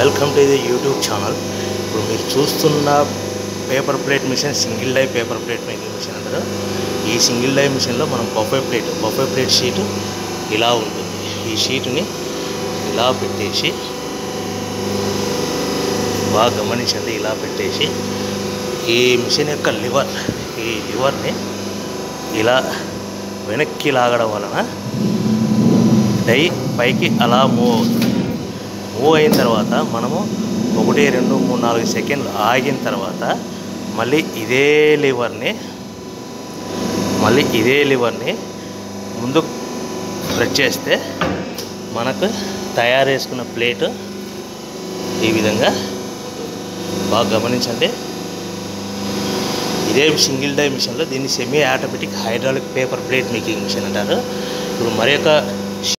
Welcome to the YouTube channel. ఇప్పుడు మీరు చూస్తున్న paper plate machine single die paper plate making machine అంటారు. ఈ సింగిల్ డై మిషన్లో మనం buffet plate buffet plate sheet ఇలా ఉంటుంది. ఈ షీటుని ఇలా పెట్టేసి బాగా గమనించండి ఇలా పెట్టేసి ఈ మిషన్ యొక్క లివర్ ఈ లివర్ని ఇలా వెనక్కి లాగడం వలన డై పైకి అలా మూవ్ అవుతుంది. మూవ్ అయిన తర్వాత మనము ఒకటి రెండు మూడు నాలుగు సెకండ్లు ఆగిన తర్వాత మళ్ళీ ఇదే లివర్ని మళ్ళీ ఇదే లివర్ని ముందు ప్రెస్ చేస్తే మనకు తయారు చేసుకున్న ప్లేటు ఈ విధంగా బాగా గమనించండి. ఇదే సింగిల్ డై మిషన్లో దీన్ని semi automatic hydraulic paper plate making machine అంటారు. ఇప్పుడు మరి